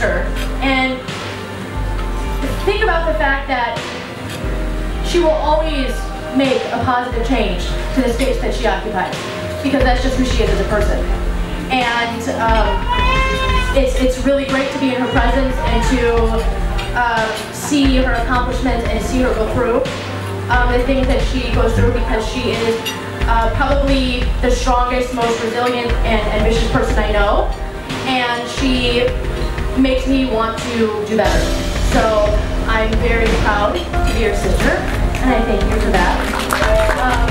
sister. And think about the fact that she will always make a positive change to the space that she occupies because that's just who she is as a person. And um, it's, it's really great to be in her presence and to uh, see her accomplishments and see her go through um, the things that she goes through because she is uh, probably the strongest, most resilient, and ambitious person I know. And she makes me want to do better. So I'm very proud to be your sister, and I thank you for that. Um,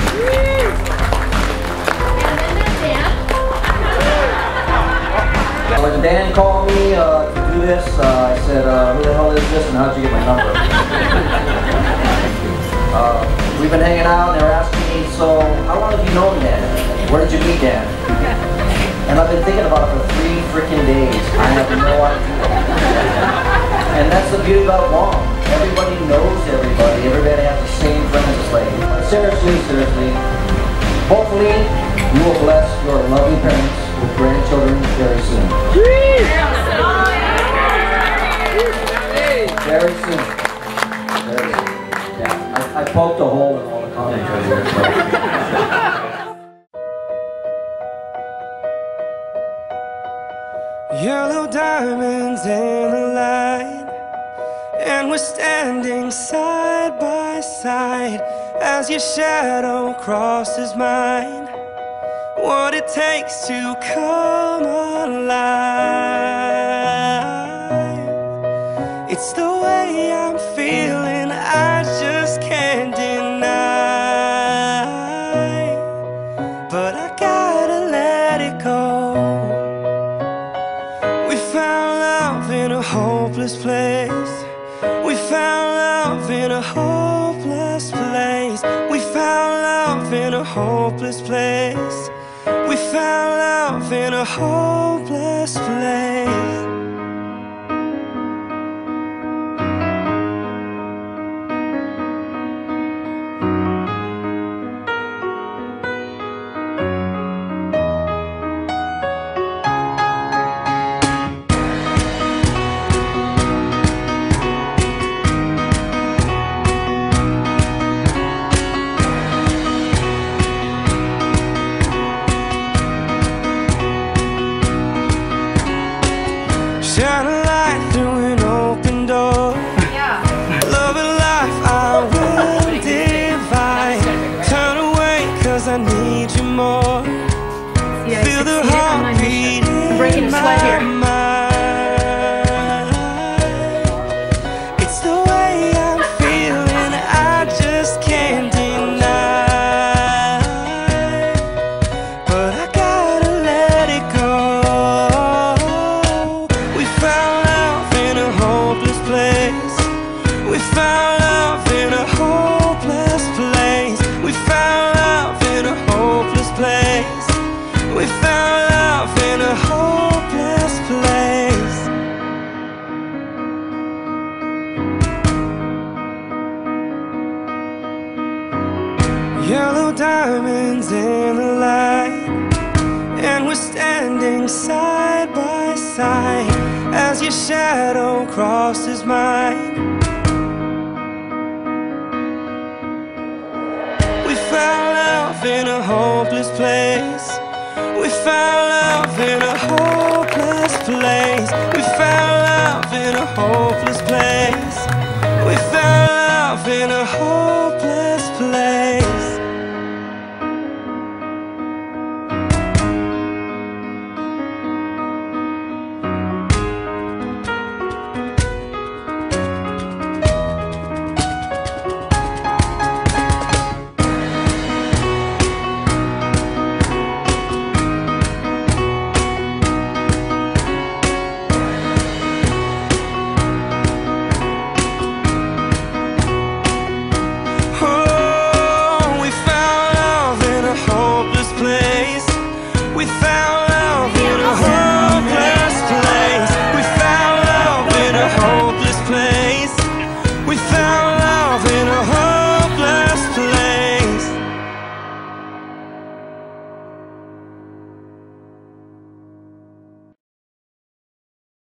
and then Dan. When Dan called me uh, to do this, uh, I said, uh, who the hell is this and how'd you get my number? uh, we've been hanging out and they were asking me, so how long have you known Dan? Where did you meet Dan? And I've been thinking about it for three freaking days. No idea. And that's the beauty about Guam. Everybody knows everybody. Everybody has the same friends. It's like, seriously, seriously. Hopefully, you will bless your lovely parents with grandchildren very soon. Very soon. Very soon. Yeah, I, I poked a hole in all the comments right here. Yellow diamonds in the light, and we're standing side by side as your shadow crosses mine. What it takes to come alive. It's the way I'm feeling, a hopeless place. We found love in a hopeless place. We found love in a hopeless place. We found love in a hopeless place. Found love in a hopeless place. We found love in a hopeless place. We found love in a hopeless place. Yellow diamonds in the light, and we're standing side by side as your shadow crosses mine. Found love in a hopeless place. We found love in a hopeless place. We found love in a hopeless place. We found love in a hopeless